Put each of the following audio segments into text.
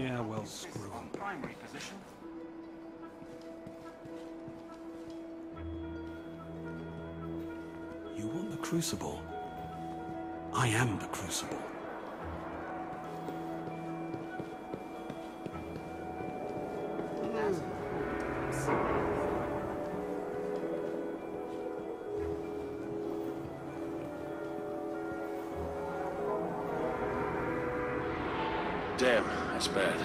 Yeah, well, screw is 'em. primary position. You want the Crucible? I am the Crucible. Damn, that's bad.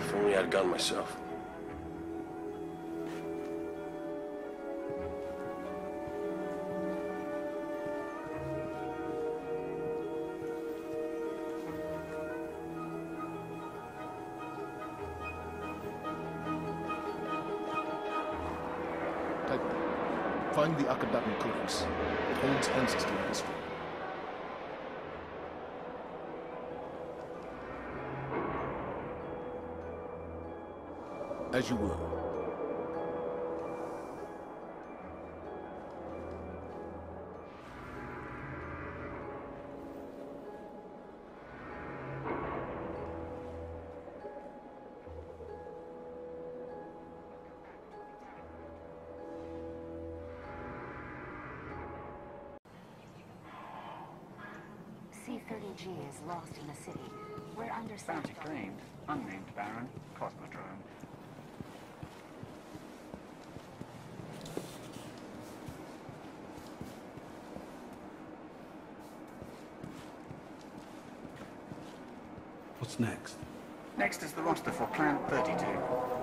If only I had a gun myself. Type Find the Akhenaten Codex. It holds answers to your history. As you will. C-30G is lost in the city. We're under Bounty siege. claimed. Unnamed Baron. Cosmodrome. What's next? Next is the roster for Plan 32.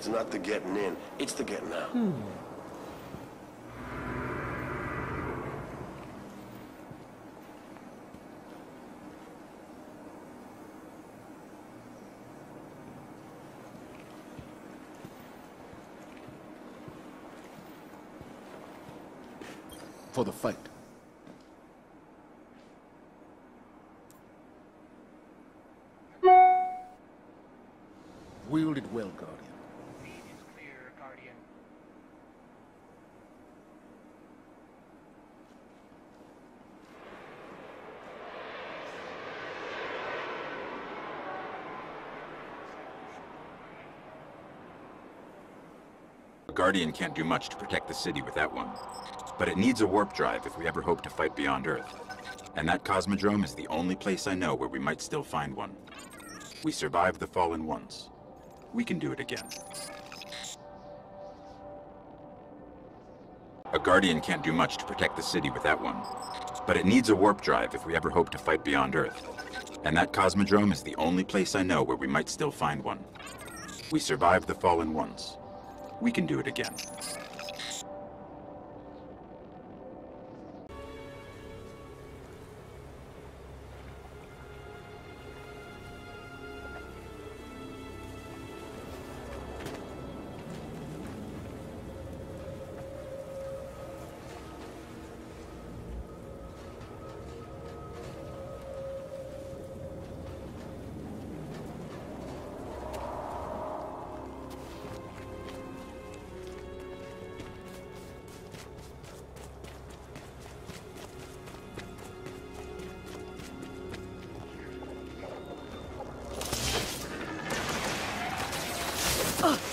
It's not the getting in, it's the getting out. Hmm. For the fight. Wield it well, Guardian. Lead is clear, Guardian. A Guardian can't do much to protect the city with that one. But it needs a warp drive if we ever hope to fight beyond Earth. And that Cosmodrome is the only place I know where we might still find one. We survived the Fallen once. We can do it again. A Guardian can't do much to protect the city with that one. But it needs a warp drive if we ever hope to fight beyond Earth. And that Cosmodrome is the only place I know where we might still find one. We survived the Fallen once. We can do it again. Ugh.